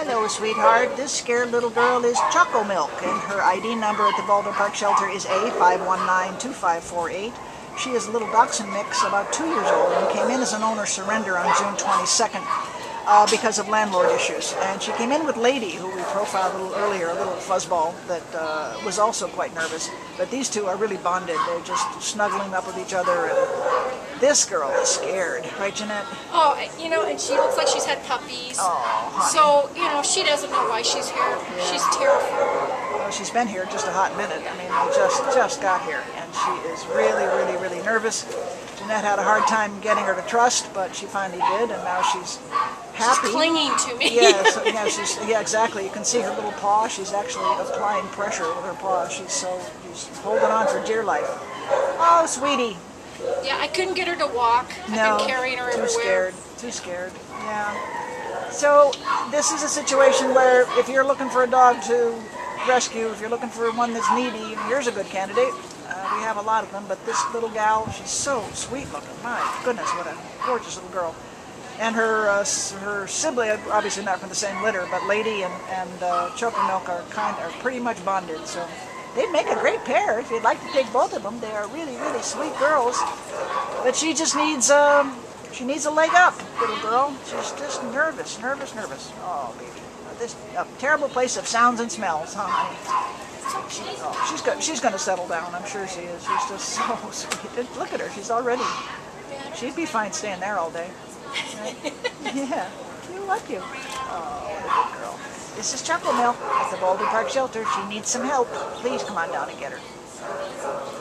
Hello, sweetheart. This scared little girl is Chocomilk, and her ID number at the Baldwin Park shelter is A5192548. She is a little dachshund mix, about two years old, and came in as an owner surrender on June 22nd uh, because of landlord issues. And she came in with Lady, who we profiled a little earlier, a little fuzzball that uh, was also quite nervous. But these two are really bonded. They're just snuggling up with each other. And this girl is scared, right, Jeanette? Oh, you know, and she looks like she's had puppies. Oh, honey. So, you know, she doesn't know why she's here. She's terrified. Well, she's been here just a hot minute. I mean, we just just got here, and she is really, really, really nervous. Jeanette had a hard time getting her to trust, but she finally did, and now she's happy. She's clinging to me. Yes, yeah, she's yeah, exactly. You can see her little paw. She's actually applying pressure with her paw. She's so she's holding on for dear life. Oh, sweetie. yeah, I couldn't get her to walk. No, I've been carrying her too everywhere. scared. Too scared. Yeah. So this is a situation where if you're looking for a dog to rescue, if you're looking for one that's needy, here's a good candidate. Uh, we have a lot of them, but this little gal, she's so sweet looking. My goodness, what a gorgeous little girl. And her uh, her sibling, obviously not from the same litter, but Lady and and uh, Chocomilk are kind are pretty much bonded. So they'd make a great pair if you'd like to take both of them. They are really really sweet girls. But she just needs um she needs a leg up, little girl. She's just nervous, nervous, nervous. Oh baby, this a terrible place of sounds and smells, huh? honey? She, she's go, she's going to settle down. I'm sure she is. She's just so sweet. Look at her. She's already. She'd be fine staying there all day. Right? yeah. You like you. Oh, what a good girl. This is Chocomilk at the Baldwin Park Shelter. She needs some help. Please come on down and get her.